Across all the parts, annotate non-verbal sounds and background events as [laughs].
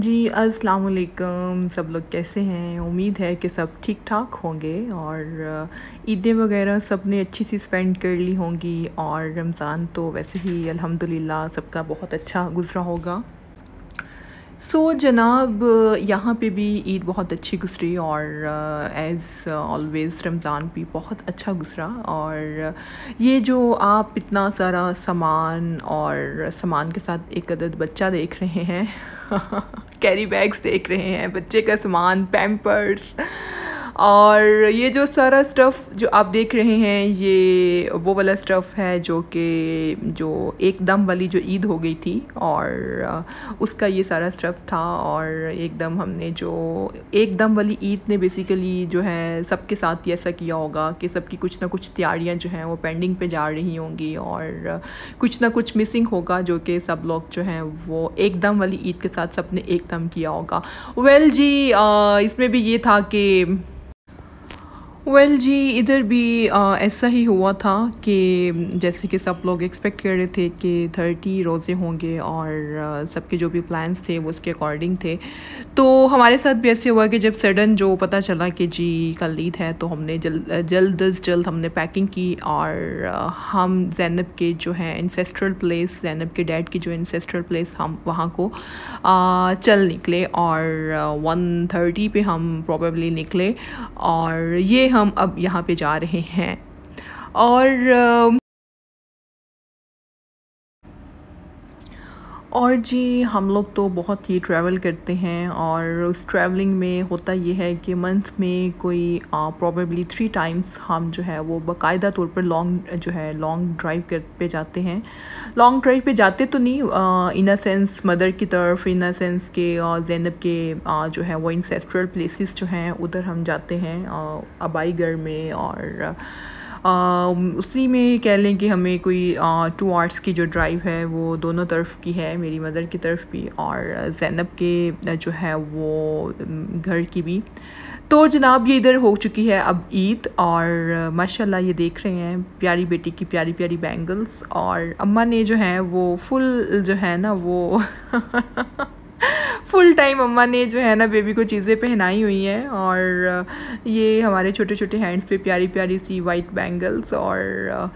जी, अस्सलाम वालेकुम सब लोग कैसे हैं? उम्मीद है कि सब ठीक ठाक होंगे और ईदें वगैरह सबने अच्छी सी स्पेंड कर ली होंगी और रमज़ान तो वैसे ही अल्हम्दुलिल्लाह सबका बहुत अच्छा गुज़रा होगा। सो so, जनाब यहाँ पे भी ईद बहुत अच्छी गुजरी और एज़ ऑलवेज़ रमज़ान भी बहुत अच्छा गुजरा और ये जो आप इतना सारा सामान और सामान के साथ एक अदद बच्चा देख रहे हैं [laughs] कैरी बैग्स देख रहे हैं बच्चे का सामान पैम्पर्स और ये जो सारा स्टफ़ जो आप देख रहे हैं ये वो वाला स्टफ़ है जो कि जो एकदम वाली जो ईद हो गई थी और उसका ये सारा स्टफ़ था और एकदम हमने जो एकदम वाली ईद ने बेसिकली जो है सबके साथ ही ऐसा किया होगा कि सबकी कुछ ना कुछ तैयारियाँ जो हैं वो पेंडिंग पे जा रही होंगी और कुछ ना कुछ मिसिंग होगा जो कि सब लोग जो हैं वो एकदम वाली ईद के साथ सबने एकदम किया होगा। वेल well, जी आ, इसमें भी ये था कि वेल well, जी इधर भी आ, ऐसा ही हुआ था कि जैसे कि सब लोग एक्सपेक्ट कर रहे थे कि थर्टी रोज़े होंगे और सबके जो भी प्लान्स थे वो उसके अकॉर्डिंग थे। तो हमारे साथ भी ऐसे हुआ कि जब सडन जो पता चला कि जी कल ईद है तो हमने जल्द जल्द अज जल्द हमने पैकिंग की और हम जैनब के जो है इंसेस्ट्रल प्लेस जैनब के डैड की जो इंसेस्ट्रल प्लेस हम वहाँ को आ, चल निकले और वन थर्टी पे हम प्रॉबेबली निकले और ये हम हम अब यहाँ पे जा रहे हैं। और और जी हम लोग तो बहुत ही ट्रैवल करते हैं और उस ट्रैवलिंग में होता ये है कि मंथ में कोई प्रॉबेबली थ्री टाइम्स हम जो है वो बाकायदा तौर पर लॉन्ग जो है लॉन्ग ड्राइव कर पे जाते हैं। लॉन्ग ड्राइव पे जाते तो नहीं इन अ सेंस मदर की तरफ़ इन अ सेंस के और जैनब के आ, जो है वो इंसेस्ट्रल प्लेसेस जो हैं उधर हम जाते हैं अबाईगढ़ में और उसी में कह लें कि हमें कोई टू आवर्स की जो ड्राइव है, वो दोनों तरफ़ की है, मेरी मदर की तरफ़ भी और जैनब के जो है, वो घर की भी। तो जनाब, ये इधर हो चुकी है अब ईद और, माशाल्लाह, ये देख रहे हैं, प्यारी बेटी की प्यारी प्यारी बैंगल्स और अम्मा ने जो है, वो फुल जो है ना, वो [laughs] फुल टाइम अम्मा ने जो है ना बेबी को चीज़ें पहनाई हुई हैं और ये हमारे छोटे छोटे हैंड्स पे प्यारी प्यारी सी वाइट बैंगल्स और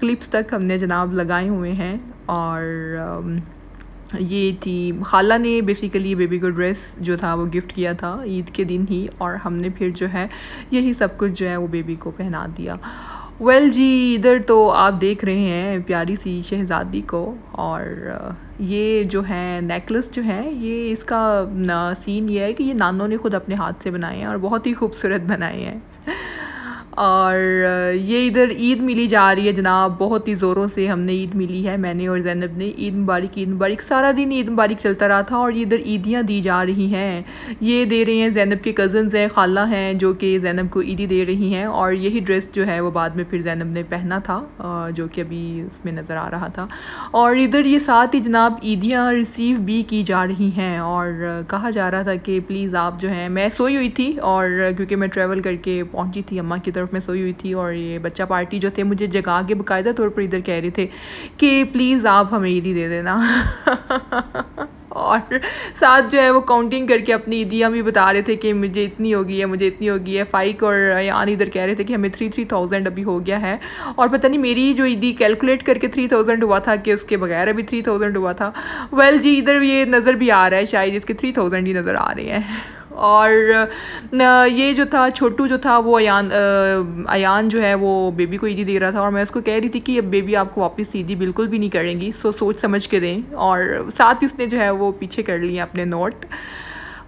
क्लिप्स तक हमने जनाब लगाए हुए हैं और ये थी, खाला ने बेसिकली बेबी को ड्रेस जो था वो गिफ्ट किया था ईद के दिन ही और हमने फिर जो है यही सब कुछ जो है वो बेबी को पहना दिया। वेल well, जी इधर तो आप देख रहे हैं प्यारी सी शहज़ादी को और ये जो है नेकलेस जो है ये इसका सीन ये है कि ये नानों ने खुद अपने हाथ से बनाए हैं और बहुत ही खूबसूरत बनाए हैं। और ये इधर ईद मिली जा रही है जनाब। बहुत ही ज़ोरों से हमने ईद मिली है, मैंने और जैनब ने। ईद मुबारक ईद मुबारक। सारा दिन ईद मुबारक चलता रहा था और ये इधर ईदियाँ दी जा रही हैं। ये दे रही हैं जैनब के कज़न्स हैं, खाला हैं, जो कि जैनब को ईदी दे रही हैं। और यही ड्रेस जो है वो बाद में फिर जैनब ने पहना था जो कि अभी उसमें नज़र आ रहा था। और इधर ये साथ ही जनाब ईदियाँ रिसीव भी की जा रही हैं। और कहा जा रहा था कि प्लीज़ आप जो हैं, मैं सोई हुई थी और, क्योंकि मैं ट्रैवल करके पहुँची थी अम्मा की तरफ़ तरफ़ मैं सोई हुई थी और ये बच्चा पार्टी जो थे मुझे जगा के बाकायदा तौर पर इधर कह रहे थे कि प्लीज़ आप हमें ईदी दे देना। और साथ जो है वो काउंटिंग करके अपनी ईदियाँ भी बता रहे थे कि मुझे इतनी होगी है, मुझे इतनी होगी है। फ़ाइक और यान इधर कह रहे थे कि हमें थ्री थ्री थाउज़ेंड अभी हो गया है। और पता नहीं मेरी जो ईदी कैलकुलेट करके थ्री थाउज़ेंड हुआ था कि उसके बगैर अभी थ्री थाउज़ेंड हुआ था। वेल जी, इधर ये नज़र भी आ रहा है शायद, इसके थ्री थाउज़ेंड ही नज़र आ रहे हैं। और ये जो था, छोटू जो था, वो अयान अयान जो है, वो बेबी को ईदी दे रहा था और मैं उसको कह रही थी कि अब बेबी आपको वापस सीधी बिल्कुल भी नहीं करेंगी। सो, सोच समझ के दें। और साथ ही उसने जो है, वो पीछे कर लिया अपने नोट।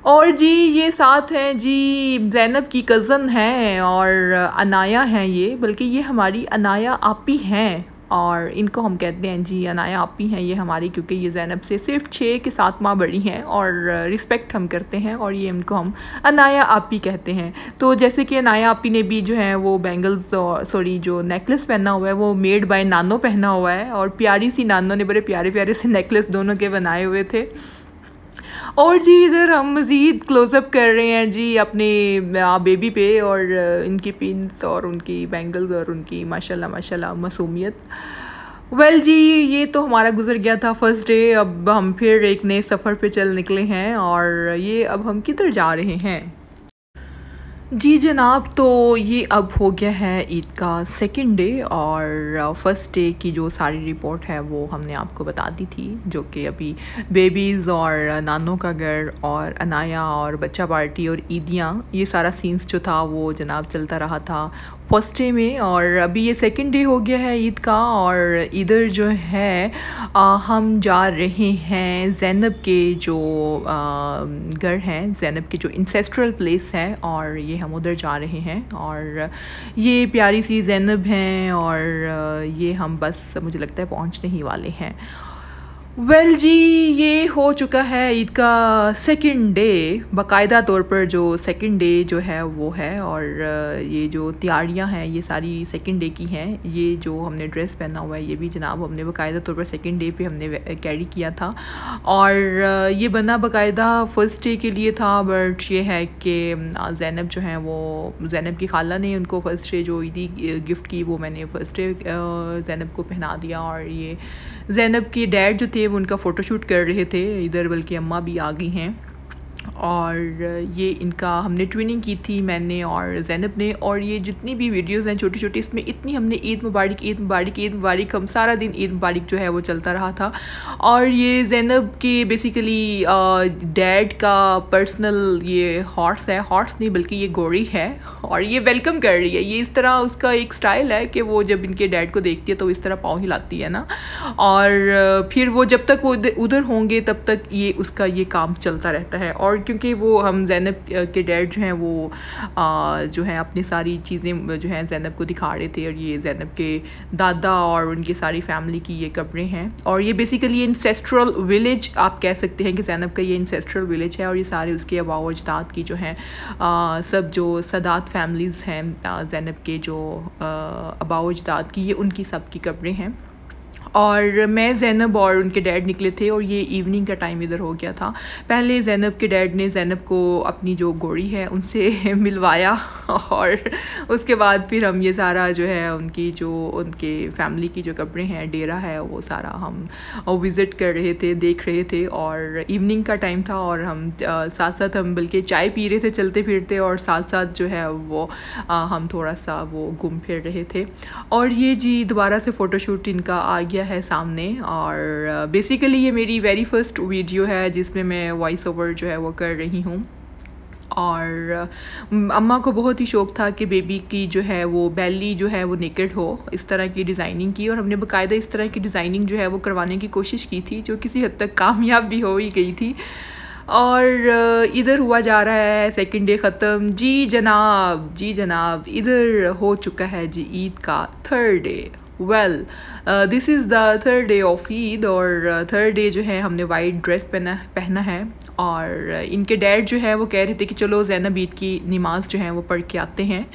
और जी, ये साथ हैं, जी, जैनब की कज़न हैं और अनाया हैं ये, बल्कि ये हमारी अनाया आपी हैं। और इनको हम कहते हैं जी अनाया आपी हैं ये हमारी, क्योंकि ये जैनब से सिर्फ़ छः के सात माह बड़ी हैं और रिस्पेक्ट हम करते हैं और ये इनको हम अनाया आपी कहते हैं। तो जैसे कि अनाया आपी ने भी जो है वो बैंगल्स सॉरी, जो नेकलेस पहना हुआ है, वो मेड बाय नानो पहना हुआ है और प्यारी सी नानो ने बड़े प्यारे प्यारे से नेकलेस दोनों के बनाए हुए थे। और जी, इधर हम मज़ीद क्लोज़अप कर रहे हैं जी अपने बेबी पे और इनकी पिंस और उनकी बैंगल्स और उनकी माशाल्लाह माशाल्लाह, मासूमियत। वेल well जी, ये तो हमारा गुजर गया था फ़र्स्ट डे अब हम फिर एक नए सफ़र पे चल निकले हैं और ये अब हम किधर जा रहे हैं? जी जनाब तो ये अब हो गया है ईद का सेकंड डे और फ़र्स्ट डे की जो सारी रिपोर्ट है वो हमने आपको बता दी थी, जो कि अभी बेबीज़ और नानों का घर और अनाया और बच्चा पार्टी और ईदियाँ, ये सारा सीन्स जो था वो जनाब चलता रहा था फ़र्स्ट डे में और अभी ये सेकंड डे हो गया है ईद का और इधर जो है आ, हम जा रहे हैं जैनब के जो घर हैं जैनब के जो इंसेस्ट्रल प्लेस है और ये हम उधर जा रहे हैं और ये प्यारी सी जैनब हैं और ये हम बस मुझे लगता है पहुँचने ही वाले हैं। वेल well, जी ये हो चुका है ईद का सेकंड डे बाकायदा तौर पर जो सेकंड डे जो है वो है और ये जो तैयारियाँ हैं ये सारी सेकंड डे की हैं। ये जो हमने ड्रेस पहना हुआ है ये भी जनाब हमने बाकायदा तौर पर सेकंड डे पे हमने कैरी किया था। और ये बना बाकायदा फ़र्स्ट डे के लिए था बट ये है कि जैनब जो है वो जैनब की खाला ने उनको फ़र्स्ट डे जो ईदी गिफ्ट की वो मैंने फ़र्स्ट डे जैनब को पहना दिया और ये जैनब के डैड जो थे, वो उनका फ़ोटोशूट कर रहे थे। इधर बल्कि अम्मा भी आ गई हैं। और ये इनका हमने ट्विनिंग की थी मैंने और जैनब ने और ये जितनी भी वीडियोस हैं छोटी छोटी इसमें इतनी हमने ईद मुबारक ईद मुबारक ईद मुबारक, हम सारा दिन ईद मुबारक जो है वो चलता रहा था। और ये जैनब के बेसिकली डैड का पर्सनल ये हॉर्स है हॉर्स नहीं बल्कि ये गोरी है और ये वेलकम कर रही है। ये इस तरह उसका एक स्टाइल है कि वो जब इनके डैड को देखती है तो इस तरह पाँव हिलाती है ना। और फिर वो जब तक वो उधर होंगे तब तक ये उसका ये काम चलता रहता है। और क्योंकि वो हम जैनब के डैड जो हैं वो आ, जो हैं अपनी सारी चीज़ें जो हैं जैनब को दिखा रहे थे और ये जैनब के दादा और उनकी सारी फैमिली की ये कपड़े हैं। और ये बेसिकली इंसेस्ट्रल विलेज आप कह सकते हैं कि जैनब का ये इंसेस्ट्रल विलेज है और ये सारे उसके अबाव अजदाद की जो हैं सब जो सदात फैमिलीज़ हैं जैनब के जो अबाव अजदाद की ये उनकी सब की कपड़े हैं। और मैं जैनब और उनके डैड निकले थे और ये इवनिंग का टाइम इधर हो गया था। पहले जैनब के डैड ने जैनब को अपनी जो गोड़ी है, उनसे [laughs] मिलवाया और उसके बाद फिर हम ये सारा जो है, उनकी जो, उनके फैमिली की जो कपड़े हैं, डेरा है, वो सारा हम विज़िट कर रहे थे, देख रहे थे और इवनिंग का टाइम था और हम साथ साथ हम बल्कि चाय पी रहे थे, चलते फिरते और साथ साथ जो है वो हम थोड़ा सा वो घूम फिर रहे थे। और ये जी दोबारा से फ़ोटोशूट इनका आ गया है सामने और बेसिकली ये मेरी वेरी फ़र्स्ट वीडियो है जिसमें मैं वॉइस ओवर जो है वो कर रही हूँ। और अम्मा को बहुत ही शौक़ था कि बेबी की जो है वो बैली जो है वो नेकेड हो, इस तरह की डिज़ाइनिंग की और हमने बाकायदा इस तरह की डिज़ाइनिंग जो है वो करवाने की कोशिश की थी, जो किसी हद तक कामयाब भी हो ही गई थी। और इधर हुआ जा रहा है सेकंड डे ख़त्म, जी जनाब जी जनाब, इधर हो चुका है जी ईद का third day well this is the third day of Eid और थर्ड uh, डे जो है हमने वाइट ड्रेस पहना पहना है और uh, इनके डैड जो है वो कह रहे थे कि चलो जैनब ईद की नमाज़ जो है वो पढ़ के आते हैं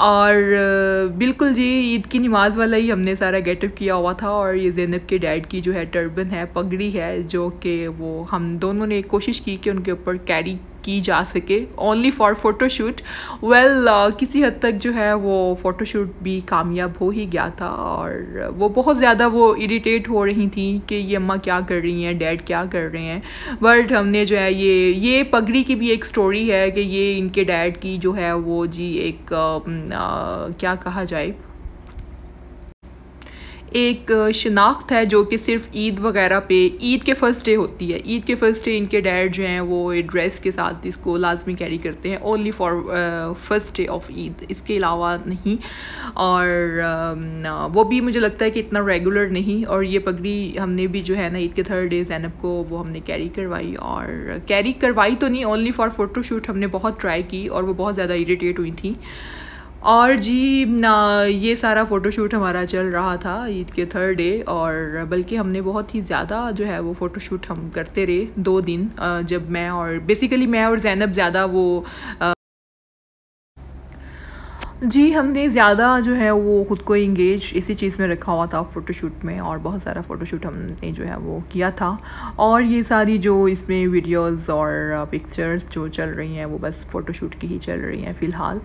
और uh, बिल्कुल जी ईद की नमाज़ वाला ही हमने सारा गेटअप किया हुआ था और ये जैनब के डैड की जो है टर्बन है पगड़ी है जो कि वो हम दोनों ने कोशिश की कि उनके ऊपर कैरी की जा सके ओनली फॉर फ़ोटोशूट वेल किसी हद तक जो है वो फ़ोटोशूट भी कामयाब हो ही गया था और वो बहुत ज़्यादा वो इरीटेट हो रही थी कि ये अम्मा क्या कर रही हैं डैड क्या कर रहे हैं. बट हमने जो है ये ये पगड़ी की भी एक स्टोरी है कि ये इनके डैड की जो है वो जी एक आ, आ, क्या कहा जाए एक शनाख्त है जो कि सिर्फ़ ईद वगैरह पे ईद के फ़र्स्ट डे होती है। ईद के फ़र्स्ट डे इनके डैड जो हैं वो ड्रेस के साथ इसको लाजमी कैरी करते हैं। Only for first day of Eid. इसके अलावा नहीं। और uh, वो भी मुझे लगता है कि इतना रेगुलर नहीं। और ये पगड़ी हमने भी जो है ना ईद के थर्ड डे जैनब को वो हमने कैरी करवाई। और कैरी करवाई तो नहीं ओनली फॉर फ़ोटोशूट हमने बहुत ट्राई की और वो बहुत ज़्यादा इरीटेट हुई थी। और जी, ना, ये सारा फ़ोटोशूट हमारा चल रहा था ईद के थर्ड डे और बल्कि हमने बहुत ही ज़्यादा जो है वो फ़ोटोशूट हम करते रहे दो दिन जब मैं और बेसिकली मैं और जैनब ज़्यादा वो जी, हमने ज़्यादा जो है वो ख़ुद को इंगेज इसी चीज़ में रखा हुआ था फ़ोटोशूट में और बहुत सारा फ़ोटोशूट हमने जो है वो किया था। और ये सारी जो इसमें वीडियोस और पिक्चर्स जो चल रही हैं वो बस फ़ोटोशूट की ही चल रही हैं फ़िलहाल।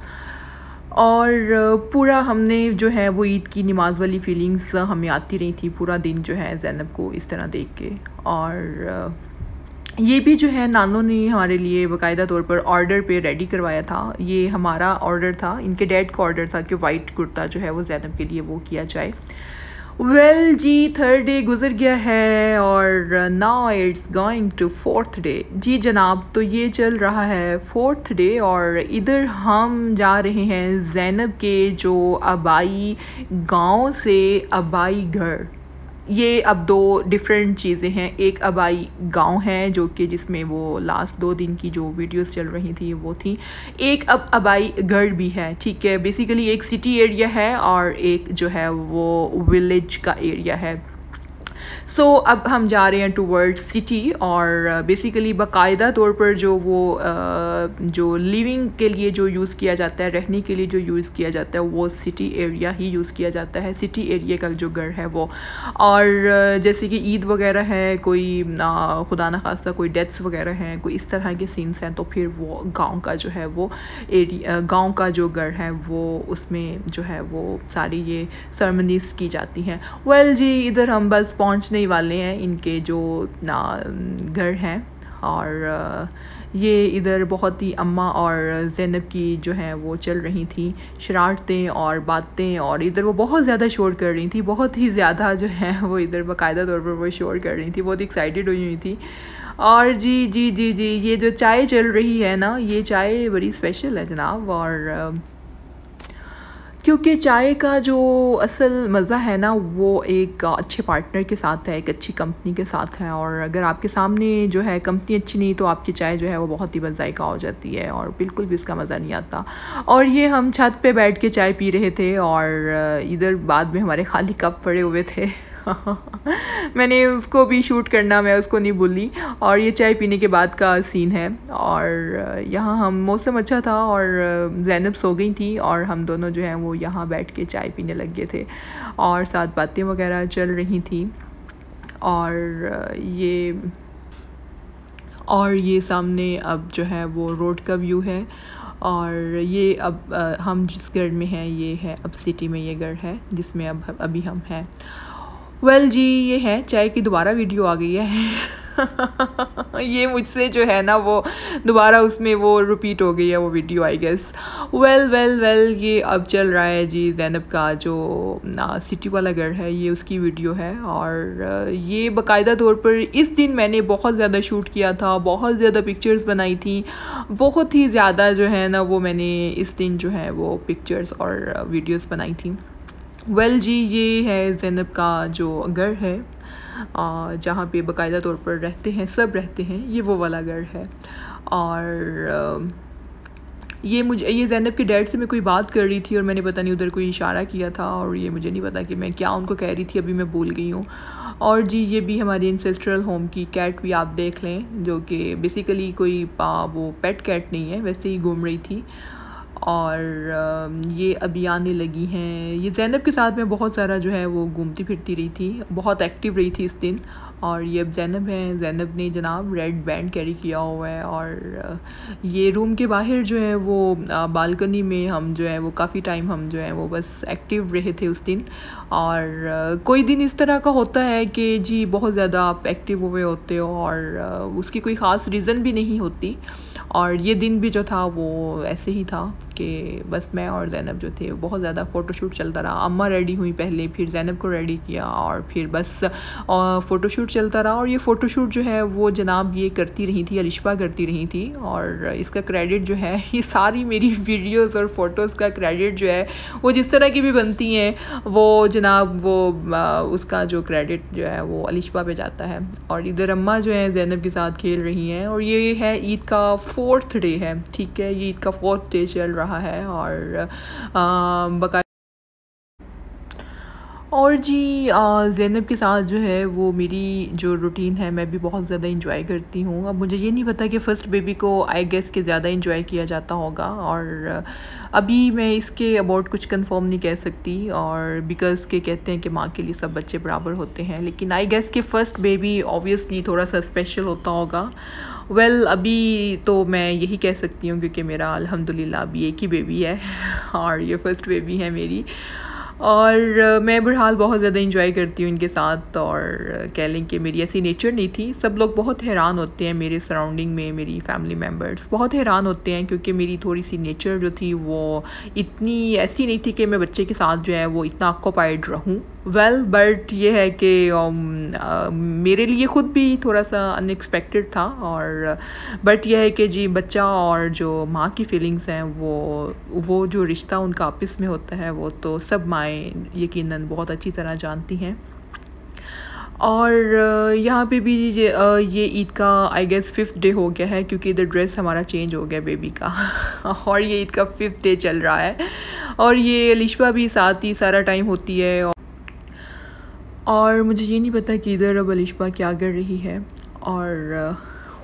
और पूरा हमने जो है वो ईद की नमाज़ वाली फीलिंग्स हमें आती रही थी। पूरा दिन जो है जैनब को इस तरह देख के। और ये भी जो है नानों ने हमारे लिए बाकायदा तौर पर ऑर्डर पे रेडी करवाया था। ये हमारा ऑर्डर था। इनके डैड का ऑर्डर था कि वाइट कुर्ता जो है वो जैनब के लिए वो किया जाए। वेल जी थर्ड डे गुजर गया है और now it's going to fourth day जी, जनाब तो ये चल रहा है फोर्थ डे और इधर हम जा रहे हैं जैनब के जो आबाई गाँव से आबाई घर। ये अब दो डिफरेंट चीज़ें हैं। एक अबाई गाँव है, जो कि जिसमें वो लास्ट दो दिन की जो वीडियोस चल रही थी, वो थी। एक अब अबाई गढ़ भी है, ठीक है? बेसिकली एक सिटी एरिया है और एक जो है वो विलेज का एरिया है। सो so, अब हम जा रहे हैं टूवर्ड सिटी और बेसिकली बाकायदा तौर पर जो वो uh, जो लिविंग के लिए जो यूज़ किया जाता है रहने के लिए जो यूज़ किया जाता है वो सिटी एरिया ही यूज़ किया जाता है। सिटी एरिया का जो घर है वो। और जैसे कि ईद वगैरह है कोई खुदा न खास्ता कोई डेथ्स वगैरह हैं कोई इस तरह के सीन्स हैं तो फिर वो गाँव का जो है वो एरिया गाँव का जो घर है वो उसमें जो है वो सारी ये सरमनीस की जाती हैं। वेल well, जी इधर हम बस पहुँचने पहुँचने वाले हैं, इनके जो घर हैं। और ये इधर बहुत ही अम्मा और जैनब की जो है, वो चल रही थी शरारतें और बातें और इधर वो बहुत ज़्यादा शोर कर रही थी, बहुत ही ज़्यादा जो है, वो इधर बाकायदा तौर पर वो शोर कर रही थी, बहुत एक्साइटेड हुई हुई थी। और जी जी जी जी, ये जो चाय चल रही है ना, ये चाय बड़ी स्पेशल है जनाब और क्योंकि चाय का जो असल मज़ा है ना, वो एक अच्छे पार्टनर के साथ है, एक अच्छी कंपनी के साथ है। और अगर आपके सामने जो है कंपनी अच्छी नहीं तो आपकी चाय जो है वो बहुत ही बजायका हो जाती है और बिल्कुल भी इसका मज़ा नहीं आता। और ये हम छत पे बैठ के चाय पी रहे थे और इधर बाद में हमारे खाली कप पड़े हुए थे। [laughs] मैंने उसको भी शूट करना मैं उसको नहीं भूली। और ये चाय पीने के बाद का सीन है। और यहाँ हम मौसम अच्छा था और जैनब सो गई थी और हम दोनों जो हैं वो यहाँ बैठ के चाय पीने लग गए थे। और साथ बातें वगैरह चल रही थी। और ये और ये सामने अब जो है वो रोड का व्यू है। और ये अब आ, हम जिस घर में हैं ये है अब सिटी में ये घर है जिसमें अब अभी हम हैं। वेल well, जी ये है चाय की दोबारा वीडियो आ गई है। [laughs] ये मुझसे जो है ना वो दोबारा उसमें वो रिपीट हो गई है वो video I guess well well well ये अब चल रहा है जी जैनब का जो ना सिटी वाला घर है ये उसकी वीडियो है। और ये बाकायदा तौर पर इस दिन मैंने बहुत ज़्यादा शूट किया था बहुत ज़्यादा पिक्चर्स बनाई थी। बहुत ही ज़्यादा जो है ना वो मैंने इस दिन जो है वो पिक्चर्स और वीडियोज़ बनाई थी। वेल well, जी ये है जैनब का जो घर है जहाँ पे बाकायदा तौर पर रहते हैं सब रहते हैं ये वो वाला घर है। और ये मुझे ये जैनब के डैड से मैं कोई बात कर रही थी और मैंने पता नहीं उधर कोई इशारा किया था और ये मुझे नहीं पता कि मैं क्या उनको कह रही थी अभी मैं भूल गई हूँ। और जी ये भी हमारी इंसेस्ट्रल होम की कैट भी आप देख लें जो कि बेसिकली कोई वो पेट कैट नहीं है वैसे ही घूम रही थी। और ये अभी आने लगी हैं। ये जैनब के साथ में बहुत सारा जो है वो घूमती फिरती रही थी, बहुत एक्टिव रही थी इस दिन। और ये अब जैनब हैं। जैनब ने जनाब रेड बैंड कैरी किया हुआ है और ये रूम के बाहर जो है वो बालकनी में हम जो है वो काफ़ी टाइम हम जो है वो बस एक्टिव रहे थे उस दिन। और कोई दिन इस तरह का होता है कि जी बहुत ज़्यादा आप एक्टिव हुए होते हो और उसकी कोई ख़ास रीज़न भी नहीं होती। और ये दिन भी जो था वो ऐसे ही था कि बस मैं और जैनब जो थे बहुत ज़्यादा फ़ोटोशूट चलता रहा। अम्मा रेडी हुई पहले, फिर जैनब को रेडी किया और फिर बस फ़ोटोशूट चलता रहा और ये फ़ोटोशूट जो है वो जनाब ये करती रही थी अलिशपा करती रही थी और इसका क्रेडिट जो है ये सारी मेरी [laughs] वीडियोज़ और फ़ोटोज़ का क्रेडिट जो है वो जिस तरह की भी बनती हैं वो जनाब वो आ, उसका जो क्रेडिट जो है वो अलिशपा पे जाता है और इधर अम्मा जो है जैनब के साथ खेल रही हैं और ये है ईद का फोर्थ डे है ठीक है ये ईद का फोर्थ डे चल रहा है और बका और जी ज़ैनब के साथ जो है वो मेरी जो रूटीन है मैं भी बहुत ज़्यादा इंजॉय करती हूँ। अब मुझे ये नहीं पता कि फ़र्स्ट बेबी को आई गेस के ज़्यादा इंजॉय किया जाता होगा और अभी मैं इसके अबाउट कुछ कंफर्म नहीं कह सकती और बिकॉज़ के कहते हैं कि माँ के लिए सब बच्चे बराबर होते हैं लेकिन आई गेस के फ़र्स्ट बेबी ऑब्वियसली थोड़ा सा स्पेशल होता होगा। वेल well, अभी तो मैं यही कह सकती हूँ क्योंकि मेरा अल्हम्दुलिल्लाह अभी एक ही बेबी है [laughs] और ये फ़र्स्ट बेबी है मेरी। और मैं बहरहाल बहुत ज़्यादा इंजॉय करती हूँ इनके साथ और कह लें कि मेरी ऐसी नेचर नहीं थी। सब लोग बहुत हैरान होते हैं मेरे सराउंडिंग में, मेरी फैमिली मेंबर्स बहुत हैरान होते हैं क्योंकि मेरी थोड़ी सी नेचर जो थी वो इतनी ऐसी नहीं थी कि मैं बच्चे के साथ जो है वो इतना ऑक्यूपाइड रहूँ। वेल बट ये है कि um, uh, मेरे लिए ख़ुद भी थोड़ा सा अनएक्सपेक्टेड था और बट यह है कि जी बच्चा और जो माँ की फीलिंग्स हैं वो वो जो रिश्ता उनका आपस में होता है वो तो सब माएँ यकीनन बहुत अच्छी तरह जानती हैं। और यहाँ पे भी ये ईद का आई गेस फिफ्थ डे हो गया है क्योंकि इधर ड्रेस हमारा चेंज हो गया बेबी का [laughs] और ये ईद का फिफ्थ डे चल रहा है। और ये लिशबा भी साथ ही सारा टाइम होती है और और मुझे ये नहीं पता कि इधर अब अलिशबा क्या कर रही है। और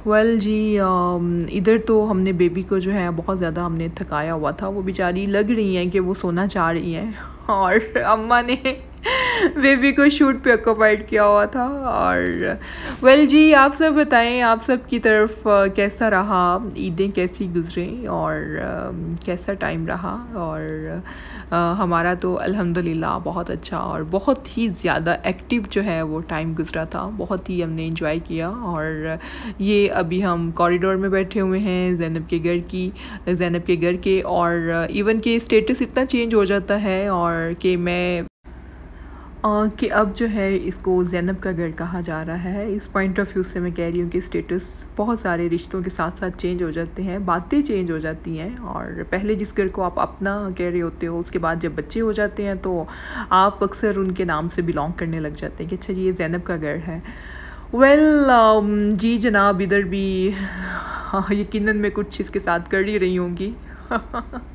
वेल well, जी इधर तो हमने बेबी को जो है बहुत ज़्यादा हमने थकाया हुआ था। वो बेचारी लग रही हैं कि वो सोना चाह रही हैं। [laughs] और अम्मा ने बेबी को शूट पे ऑक्यूपाइड किया हुआ था और वेल जी, आप सब बताएँ, आप सब की तरफ़ कैसा रहा? ईदें कैसी गुजरें और कैसा टाइम रहा? और हमारा तो अल्हम्दुलिल्लाह बहुत अच्छा और बहुत ही ज़्यादा एक्टिव जो है वो टाइम गुजरा था। बहुत ही हमने इंजॉय किया और ये अभी हम कॉरिडोर में बैठे हुए हैं जैनब के घर की जैनब के घर के और इवन के स्टेटस इतना चेंज हो जाता है और कि मैं कि अब जो है इसको जैनब का घर कहा जा रहा है। इस पॉइंट ऑफ़ व्यू से मैं कह रही हूँ कि स्टेटस बहुत सारे रिश्तों के साथ साथ चेंज हो जाते हैं बातें चेंज हो जाती हैं और पहले जिस घर को आप अपना कह रहे होते हो उसके बाद जब बच्चे हो जाते हैं तो आप अक्सर उनके नाम से बिलोंग करने लग जाते हैं कि अच्छा ये जैनब का घर है। वेल well, um, जी जनाब इधर भी यकीनन मैं कुछ इसके साथ कर ही रही होंगी। [laughs]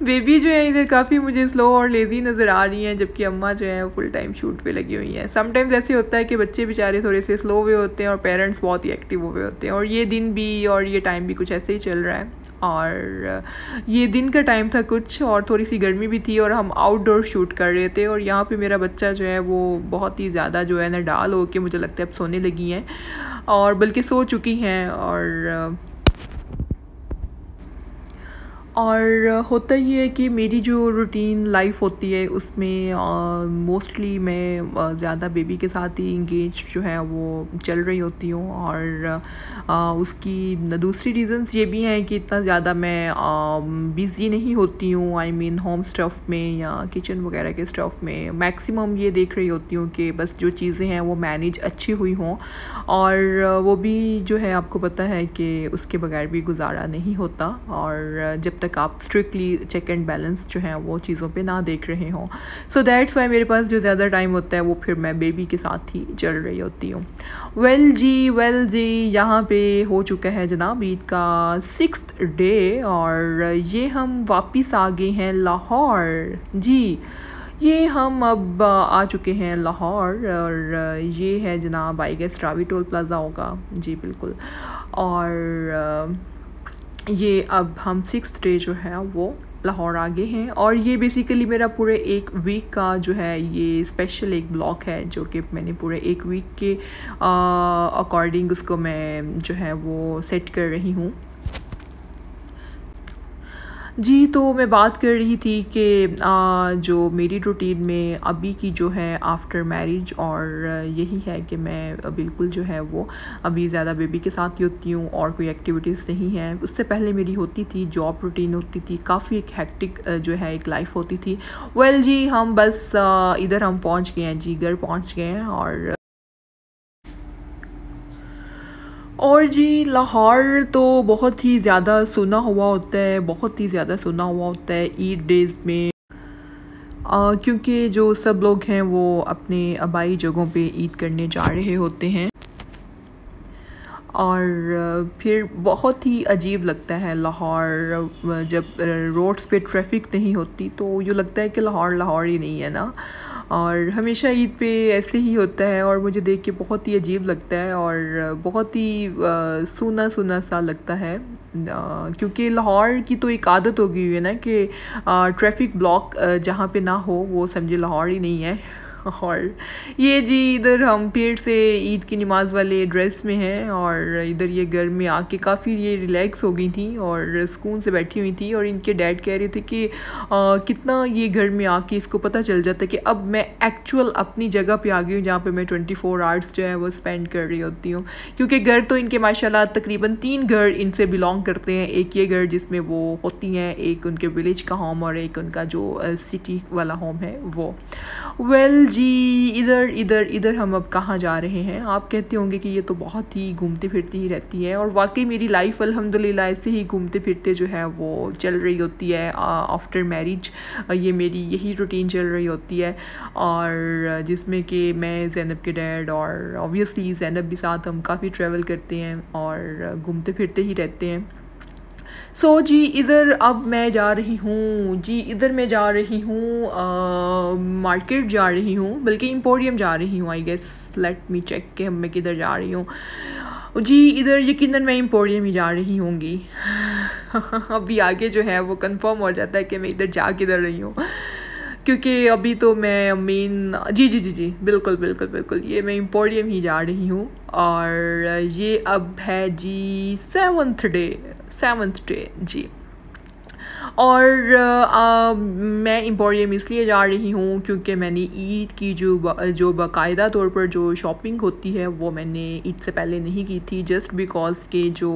बेबी जो है इधर काफ़ी मुझे स्लो और लेज़ी नज़र आ रही हैं, जबकि अम्मा जो है फुल टाइम शूट पे लगी हुई हैं। समटाइम्स ऐसे होता है कि बच्चे बेचारे थोड़े से स्लो हुए होते हैं और पेरेंट्स बहुत ही एक्टिव हुए होते हैं। और ये दिन भी और ये टाइम भी कुछ ऐसे ही चल रहा है। और ये दिन का टाइम था कुछ और थोड़ी सी गर्मी भी थी और हम आउटडोर शूट कर रहे थे और यहाँ पे मेरा बच्चा जो है वो बहुत ही ज़्यादा जो है ना डाल हो के मुझे लगता है अब सोने लगी हैं। और बल्कि सो चुकी हैं और और होता ये है कि मेरी जो रूटीन लाइफ होती है उसमें मोस्टली मैं ज़्यादा बेबी के साथ ही इंगेज जो है वो चल रही होती हूँ और आ, उसकी दूसरी रीज़न्स ये भी हैं कि इतना ज़्यादा मैं बिज़ी नहीं होती हूँ। आई मीन होम स्टफ़ में या किचन वगैरह के स्टफ़ में मैक्सिमम ये देख रही होती हूँ कि बस जो चीज़ें हैं वो मैनेज अच्छी हुई हों। और वो भी जो है आपको पता है कि उसके बगैर भी गुजारा नहीं होता। और जब तक तक आप स्ट्रिक्टली चेक एंड बैलेंस जो है वो चीज़ों पे ना देख रहे हों। सो दैट्स वाई मेरे पास जो ज़्यादा टाइम होता है वो फिर मैं बेबी के साथ ही चल रही होती हूँ। वेल well, जी वेल well, जी यहाँ पे हो चुका है जनाब ईद का सिक्स डे और ये हम वापस आ गए हैं लाहौर। जी ये हम अब आ चुके हैं लाहौर और ये है जनाब I guess Ravi toll plaza होगा। जी बिल्कुल। और ये अब हम सिक्स डे जो है वो लाहौर आ गए हैं और ये बेसिकली मेरा पूरे एक वीक का जो है ये स्पेशल एक ब्लॉक है जो कि मैंने पूरे एक वीक के अकॉर्डिंग उसको मैं जो है वो सेट कर रही हूँ। जी तो मैं बात कर रही थी कि जो मेरी रूटीन में अभी की जो है आफ्टर मैरिज और यही है कि मैं बिल्कुल जो है वो अभी ज़्यादा बेबी के साथ ही होती हूँ और कोई एक्टिविटीज़ नहीं है। उससे पहले मेरी होती थी जॉब रूटीन होती थी काफ़ी एक हैक्टिक जो है एक लाइफ होती थी। वेल well, जी हम बस इधर हम पहुँच गए हैं जी घर पहुँच गए हैं और और जी, लाहौर तो बहुत ही ज़्यादा सुना हुआ होता है, बहुत ही ज़्यादा सुना हुआ होता है ईद डेज़ में। क्योंकि जो सब लोग हैं वो अपने आबाई जगहों पे ईद करने जा रहे होते हैं। और फिर बहुत ही अजीब लगता है लाहौर जब रोड्स पे ट्रैफ़िक नहीं होती तो यूँ लगता है कि लाहौर लाहौर ही नहीं है ना? और हमेशा ईद पे ऐसे ही होता है और मुझे देख के बहुत ही अजीब लगता है और बहुत ही सूना सूना सा लगता है। क्योंकि लाहौर की तो एक आदत हो गई हुई है ना कि ट्रैफ़िक ब्लॉक जहाँ पे ना हो वो समझे लाहौर ही नहीं है। और ये जी इधर हम फिर से ईद की नमाज़ वाले ड्रेस में हैं और इधर ये घर में आके काफ़ी ये रिलैक्स हो गई थी और सुकून से बैठी हुई थी और इनके डैड कह रहे थे कि आ, कितना ये घर में आके इसको पता चल जाता कि अब मैं एक्चुअल अपनी जगह पे आ गई हूँ जहाँ पे मैं ट्वेंटी फोर आवर्स जो है वो स्पेंड कर रही होती हूँ. क्योंकि घर तो इनके माशाल्लाह तकरीबन तीन घर इनसे बिलोंग करते हैं। एक ये घर जिसमें वो होती हैं एक उनके विलेज का होम और एक उनका जो सिटी वाला होम है वो। वेल well, जी, इधर इधर इधर हम अब कहाँ जा रहे हैं? आप कहते होंगे कि ये तो बहुत ही घूमते फिरती ही रहती है और वाकई मेरी लाइफ अल्हम्दुलिल्लाह ऐसे ही घूमते फिरते जो है वो चल रही होती है आफ्टर मैरिज ये मेरी यही रूटीन चल रही होती है और जिसमें कि मैं जैनब के डैड और ऑब्वियसली जैनब भी साथ हम काफ़ी ट्रैवल करते हैं और घूमते फिरते ही रहते हैं। सो so, जी इधर अब मैं जा रही हूँ। जी इधर मैं जा रही हूँ मार्केट जा रही हूँ बल्कि इम्पोरियम जा रही हूँ I guess let me check के मैं किधर जा रही हूँ। जी इधर यकीनन मैं इम्पोरियम ही जा रही होंगी। [laughs] अभी आगे जो है वो कंफर्म हो जाता है कि मैं इधर जा किधर रही हूँ। क्योंकि अभी तो मैं मेन जी जी जी जी बिल्कुल बिल्कुल बिल्कुल ये मैं इम्पोरियम ही जा रही हूँ। और ये अब है जी सेवन्थ डे सेवन्थ डे जी और आ, मैं एम्पोरियम इसलिए जा रही हूँ क्योंकि मैंने ईद की जो जो बाकायदा तौर पर जो शॉपिंग होती है वो मैंने ईद से पहले नहीं की थी जस्ट बिकॉज़ के जो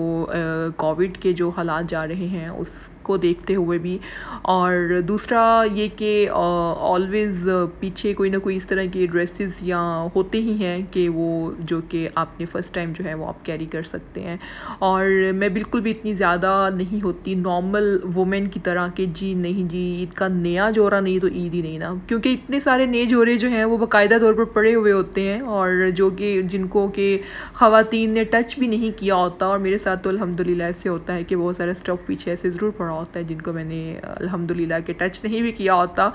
कोविड के जो हालात जा रहे हैं उसको देखते हुए भी। और दूसरा ये कि ऑलवेज़ पीछे कोई ना कोई इस तरह के ड्रेसेस या होते ही हैं कि वो जो कि आपने फ़र्स्ट टाइम जो है वो आप कैरी कर सकते हैं। और मैं बिल्कुल भी इतनी ज़्यादा नहीं होती नॉर्मल वुमेन की तरह कि जी नहीं जी ईद का नया जोरा नहीं तो ईद ही नहीं ना। क्योंकि इतने सारे नए जोरे जो हैं वो बाकायदा तौर पर पड़े हुए होते हैं और जो कि जिनको कि ख़वातीन ने टच भी नहीं किया होता और मेरे साथ तो अलहमदिल्ला ऐसे होता है कि बहुत सारा स्टफ़ पीछे ऐसे ज़रूर पड़ा होता है जिनको मैंने अल्हम्दुलिल्लाह के टच नहीं भी किया होता।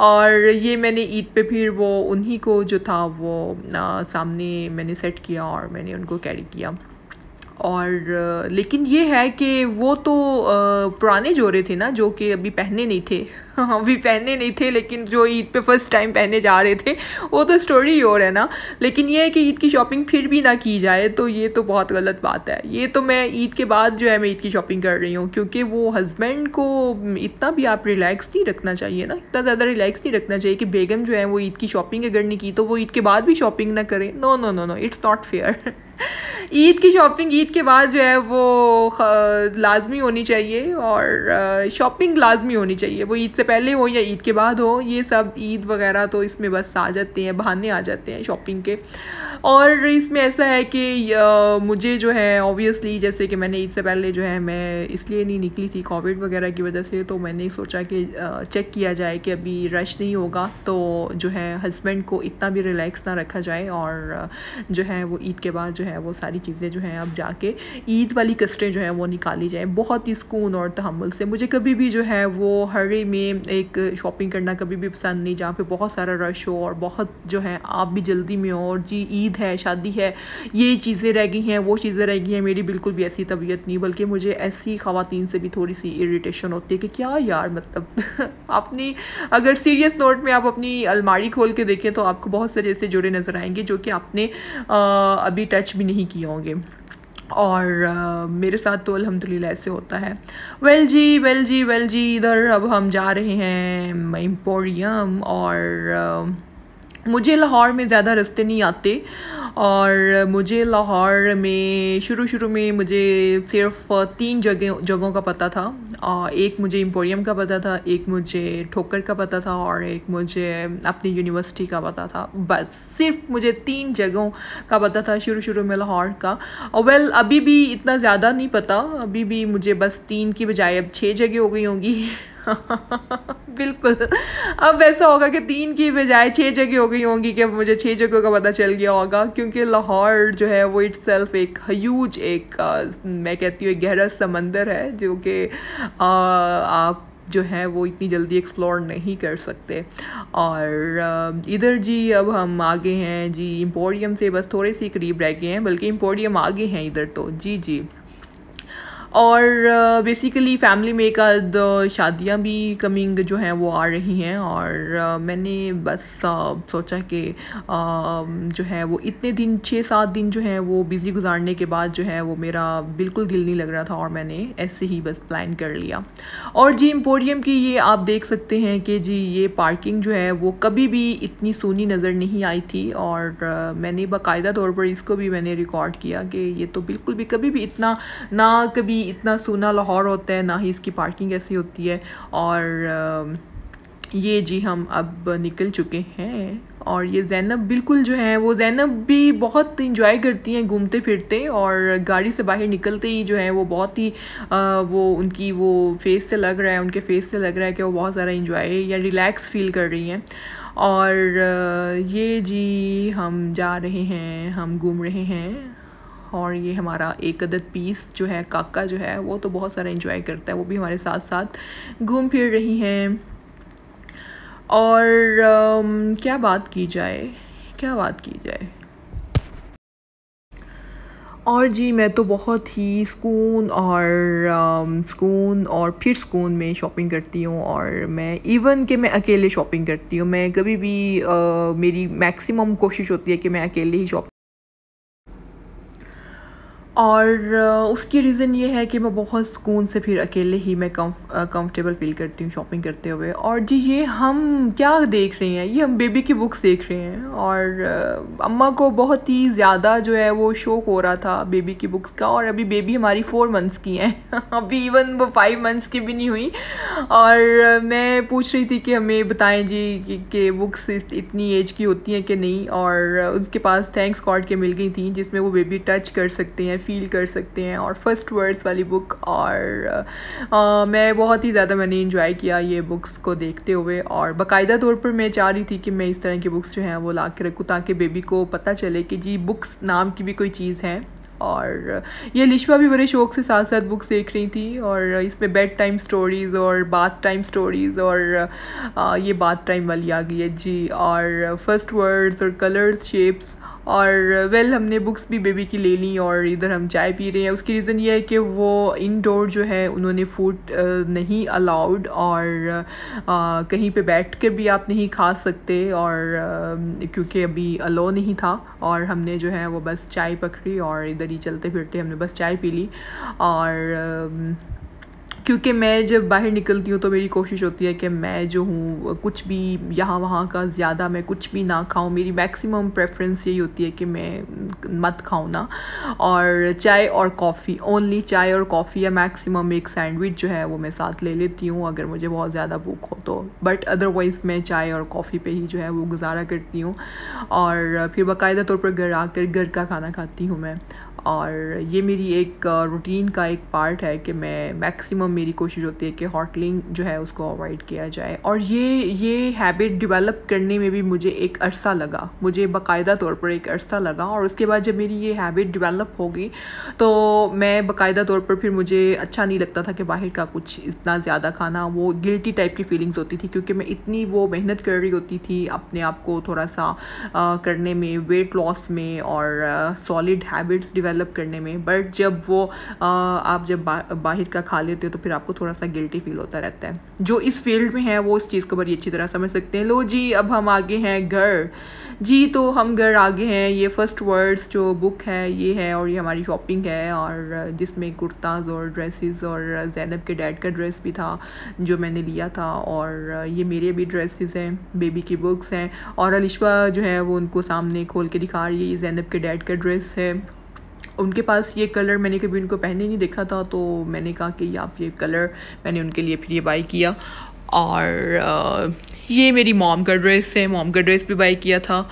और ये मैंने ईद पे फिर वो उन्हीं को जो था वो आ, सामने मैंने सेट किया और मैंने उनको कैरी किया। और, लेकिन ये है कि वो तो पुराने जोड़े थे ना, जो कि अभी पहने नहीं थे। [laughs] अभी पहने नहीं थे, लेकिन जो ईद पे फ़र्स्ट टाइम पहने जा रहे थे, वो तो स्टोरी ही और है ना। लेकिन ये है कि ईद की शॉपिंग फिर भी ना की जाए तो ये तो बहुत गलत बात है। ये तो मैं ईद के बाद जो है, मैं ईद की शॉपिंग कर रही हूँ, क्योंकि वो हस्बैंड को इतना भी आप रिलैक्स नहीं रखना चाहिए ना, इतना ज़्यादा रिलैक्स नहीं रखना चाहिए कि बेगम जो है, वो ईद की शॉपिंग अगर नहीं की तो वो ईद के बाद भी शॉपिंग ना करें। No no no no it's not fair Eid की शॉपिंग, ईद के बाद जो है वो लाजमी होनी चाहिए और शॉपिंग लाजमी होनी चाहिए। वो ईद से पहले हो या ईद के बाद हो, ये सब ईद वगैरह तो इसमें बस आ जाते हैं, बहाने आ जाते हैं शॉपिंग के। और इसमें ऐसा है कि मुझे जो है ऑब्वियसली जैसे कि मैंने ईद से पहले जो है, मैं इसलिए नहीं निकली थी कोविड वगैरह की वजह से तो मैंने सोचा कि चेक किया जाए कि अभी रश नहीं होगा तो जो है हस्बैंड को इतना भी रिलैक्स ना रखा जाए और जो है वो ईद के बाद जो है वो सारी चीज़ें जो हैं अब जाके ईद वाली कस्टें जो हैं वो निकाली जाएँ। बहुत ही सुकून और तहमुल से। मुझे कभी भी जो है वो हरे में एक शॉपिंग करना कभी भी पसंद नहीं जहाँ पे बहुत सारा रश हो और बहुत जो है आप भी जल्दी में हो और जी ईद है शादी है ये चीज़ें रह गई हैं वो चीज़ें रह गई हैं मेरी बिल्कुल भी ऐसी तबीयत नहीं बल्कि मुझे ऐसी ख़वातीन से भी थोड़ी सी इरीटेशन होती है कि क्या यार मतलब [laughs] अपनी अगर सीरियस नोट में आप अपनी अलमारी खोल के देखें तो आपको बहुत सारे ऐसे जोड़े नज़र आएँगे जो कि आपने आ, अभी टच भी नहीं किए होंगे। और uh, मेरे साथ तो अल्हम्दुलिल्लाह ऐसे होता है। वेल जी वेल जी वेल जी इधर अब हम जा रहे हैं एम्पोरियम और आ, मुझे लाहौर में ज़्यादा रास्ते नहीं आते और मुझे लाहौर में शुरू शुरू में मुझे सिर्फ़ तीन जगह, जगहों का पता था। और एक मुझे एम्पोरियम का पता था, एक मुझे ठोकर का पता था और एक मुझे अपनी यूनिवर्सिटी का पता था। बस, सिर्फ़ मुझे तीन जगहों का पता था शुरू शुरू में लाहौर का। और वेल अभी भी इतना ज़्यादा नहीं पता। अभी भी मुझे बस तीन की बजाय अब छः जगह हो गई होंगी। [laughs] बिल्कुल। अब ऐसा होगा कि तीन की बजाय छः जगह हो गई होंगी कि मुझे छः जगह का पता चल गया होगा क्योंकि लाहौर जो है वो इट सेल्फ एक ह्यूज एक आ, मैं कहती हूँ एक गहरा समंदर है जो कि आप जो है वो इतनी जल्दी एक्सप्लोर नहीं कर सकते। और इधर जी अब हम आगे हैं जी इम्पोरियम से बस थोड़े से करीब रह गए हैं बल्कि इम्पोरियम आगे हैं इधर तो। जी जी। और बेसिकली फैमिली में एक आध शादियाँ भी कमिंग जो हैं वो आ रही हैं और uh, मैंने बस uh, सोचा कि uh, जो है वो इतने दिन छः सात दिन जो है वो बिज़ी गुजारने के बाद जो है वो मेरा बिल्कुल दिल नहीं लग रहा था और मैंने ऐसे ही बस प्लान कर लिया। और जी एम्पोरियम की ये आप देख सकते हैं कि जी ये पार्किंग जो है वो कभी भी इतनी सोनी नज़र नहीं आई थी और मैंने बाकायदा तौर पर इसको भी मैंने रिकॉर्ड किया कि ये तो बिल्कुल भी कभी भी इतना ना कभी इतना सोना लाहौर होता है ना ही इसकी पार्किंग ऐसी होती है। और ये जी हम अब निकल चुके हैं। और ये जैनब बिल्कुल जो है वो जैनब भी बहुत इंजॉय करती हैं घूमते फिरते और गाड़ी से बाहर निकलते ही जो है वो बहुत ही आ, वो उनकी वो फेस से लग रहा है उनके फेस से लग रहा है कि वो बहुत ज़्यादा इंजॉय या रिलैक्स फील कर रही हैं। और ये जी हम जा रहे हैं हम घूम रहे हैं। और ये हमारा एक अदद पीस जो है काका जो है वो तो बहुत सारा इंजॉय करता है वो भी हमारे साथ साथ घूम फिर रही हैं। और आम, क्या बात की जाए क्या बात की जाए। और जी मैं तो बहुत ही सुकून और सुकून और फिर सुकून में शॉपिंग करती हूँ और मैं इवन कि मैं अकेले शॉपिंग करती हूँ मैं कभी भी आ, मेरी मैक्सिमम कोशिश होती है कि मैं अकेले ही शॉपिंग और उसकी रीज़न ये है कि मैं बहुत सुकून से फिर अकेले ही मैं कंफर्टेबल फील करती हूँ शॉपिंग करते हुए। और जी ये हम क्या देख रहे हैं? ये हम बेबी की बुक्स देख रहे हैं। और अम्मा को बहुत ही ज़्यादा जो है वो शौक हो रहा था बेबी की बुक्स का और अभी बेबी हमारी फ़ोर मंथ्स की हैं। [laughs] अभी इवन वो फाइव मंथ्स की भी नहीं हुई। और मैं पूछ रही थी कि हमें बताएँ जी कि, कि बुक्स इतनी एज की होती हैं कि नहीं? और उसके पास थैंक्स कॉर्ड के मिल गई थी जिसमें वो बेबी टच कर सकते हैं। फील कर सकते हैं और फ़र्स्ट वर्ड्स वाली बुक और आ, मैं बहुत ही ज़्यादा मैंने इंजॉय किया ये बुक्स को देखते हुए और बाकायदा तौर पर मैं चाह रही थी कि मैं इस तरह की बुक्स जो हैं वो ला के रखूँ ताकि बेबी को पता चले कि जी बुक्स नाम की भी कोई चीज़ है। और ये लिशवा भी बड़े शौक से साथ साथ बुक्स देख रही थी और इसमें बेड टाइम स्टोरीज़ और बाथ टाइम स्टोरीज़ और ये बाथ टाइम वाली आ गई है जी। और फ़र्स्ट वर्ड्स और कलर्स शेप्स और वेल हमने बुक्स भी बेबी की ले ली और इधर हम चाय पी रहे हैं। उसकी रीज़न ये है कि वो इनडोर जो है उन्होंने फ़ूड नहीं अलाउड और आ, कहीं पे बैठ कर भी आप नहीं खा सकते और क्योंकि अभी अलो नहीं था और हमने जो है वो बस चाय पकड़ी और इधर ही चलते फिरते हमने बस चाय पी ली और क्योंकि मैं जब बाहर निकलती हूँ तो मेरी कोशिश होती है कि मैं जो हूँ, कुछ भी यहाँ वहाँ का ज़्यादा मैं कुछ भी ना खाऊँ। मेरी मैक्सिमम प्रेफरेंस यही होती है कि मैं मत खाऊँ ना। और चाय और कॉफ़ी ओनली चाय और कॉफ़ी या मैक्सिमम एक सैंडविच जो है वो मैं साथ ले लेती हूँ, अगर मुझे बहुत ज़्यादा भूख हो तो। बट अदरवाइज़ मैं चाय और कॉफ़ी पे ही जो है वो गुजारा करती हूँ। और फिर बाकायदा तौर पर घर आकर घर का खाना खाती हूँ मैं। और ये मेरी एक रूटीन का एक पार्ट है कि मैं मैक्सिमम मेरी कोशिश होती है कि हॉटलिंग जो है उसको अवॉइड किया जाए। और ये ये हैबिट डेवलप करने में भी मुझे एक अरसा लगा। मुझे बाकायदा तौर पर एक अरसा लगा और उसके बाद जब मेरी ये हैबिट डेवलप हो गई तो मैं बाकायदा तौर पर फिर मुझे अच्छा नहीं लगता था कि बाहर का कुछ इतना ज़्यादा खाना वो गिल्टी टाइप की फीलिंग्स होती थी क्योंकि मैं इतनी वो मेहनत कर रही होती थी अपने आप को थोड़ा सा आ, करने में वेट लॉस में और सॉलिड हैबिट्स डेवलप करने में बट जब वो आ, आप जब बा, बाहर का खा लेते हो तो फिर आपको थोड़ा सा गिल्टी फील होता रहता है। जो इस फ़ील्ड में है वो इस चीज़ को बड़ी अच्छी तरह समझ सकते हैं। लो जी अब हम आगे हैं घर। जी तो हम घर आगे हैं। ये फ़र्स्ट वर्ड्स जो बुक है ये है और ये हमारी शॉपिंग है और जिसमें कुर्ताज़ और ड्रेसेस और जैनब के डैड का ड्रेस भी था जो मैंने लिया था और ये मेरे भी ड्रेसेस हैं बेबी की बुक्स हैं और अलिशवा जो है वो उनको सामने खोल के दिखा रही है। ये जैनब के डैड का ड्रेस है उनके पास ये कलर मैंने कभी उनको पहने नहीं देखा था तो मैंने कहा कि आप ये कलर मैंने उनके लिए फिर ये बाई किया। और ये मेरी मॉम का ड्रेस है मॉम का ड्रेस भी बाई किया था।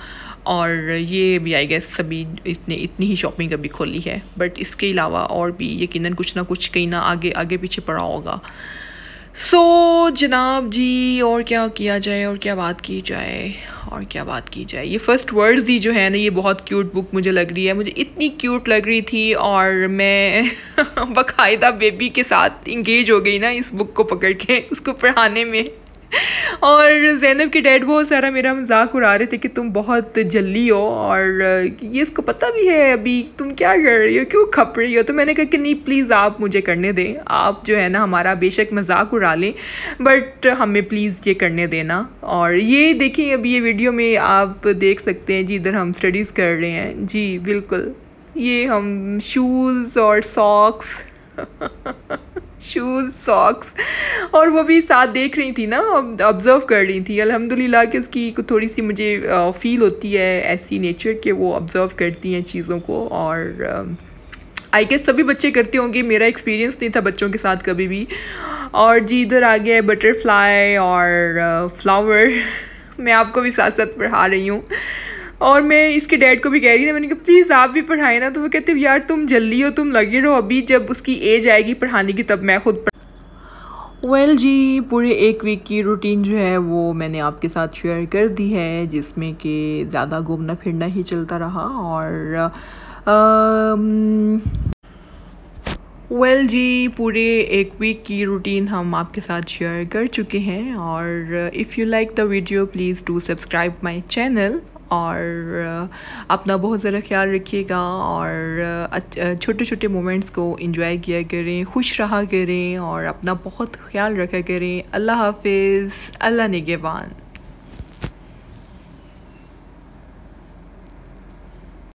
और ये भी आई गेस सभी इसने इतनी ही शॉपिंग अभी खोली है। बट इसके अलावा और भी यकीनन कुछ ना कुछ कहीं ना आगे आगे पीछे पड़ा होगा। सो so, जनाब जी और क्या किया जाए और क्या बात की जाए और क्या बात की जाए? ये फ़र्स्ट वर्ड्स ही जो है ना ये बहुत क्यूट बुक मुझे लग रही है। मुझे इतनी क्यूट लग रही थी और मैं [laughs] बाकायदा बेबी के साथ इंगेज हो गई ना इस बुक को पकड़ के [laughs] उसको पढ़ाने में। और जैनब के डैड बहुत सारा मेरा मज़ाक उड़ा रहे थे कि तुम बहुत जल्दी हो और ये इसको पता भी है अभी, तुम क्या कर रही हो? क्यों खप रही हो? तो मैंने कहा कि नहीं प्लीज़ आप मुझे करने दें। आप जो है ना, हमारा बेशक मज़ाक उड़ा लें बट हमें प्लीज़ ये करने देना। और ये देखें अभी ये वीडियो में आप देख सकते हैं, जी, इधर हम स्टडीज़ कर रहे हैं। जी, बिल्कुल। ये हम शूज़ और सॉक्स [laughs] शूज़ सॉक्स और वो भी साथ देख रही थी ना ऑब्ज़र्व कर रही थी। अल्हम्दुलिल्लाह कि उसकी थोड़ी सी मुझे फ़ील होती है ऐसी नेचर के वो ऑब्ज़र्व करती हैं चीज़ों को। और आई गेस सभी बच्चे करते होंगे। मेरा एक्सपीरियंस नहीं था बच्चों के साथ कभी भी। और जी, इधर आ गया बटरफ्लाई और फ्लावर [laughs] मैं आपको भी साथ साथ पढ़ा रही हूँ। और मैं इसके डैड को भी कह रही थी मैंने कहा प्लीज़ आप भी पढ़ाए ना। तो वो कहते यार, तुम जल्दी हो, तुम लगे रहो। अभी जब उसकी एज आएगी पढ़ाने की, तब मैं खुद वेल well, जी, पूरे एक वीक की रूटीन जो है, वो मैंने आपके साथ शेयर कर दी है, जिसमें कि ज़्यादा घूमना फिरना ही चलता रहा और वेल well, जी, पूरे एक वीक की रूटीन हम आपके साथ शेयर कर चुके हैं और if you like the video please do subscribe my channel और अपना बहुत ज़रा ख्याल रखिएगा और छोटे छोटे मोमेंट्स को इंजॉय किया करें, खुश रहा करें और अपना बहुत ख्याल रखा करें। अल्लाह हाफिज़, अल्लाह निगेबान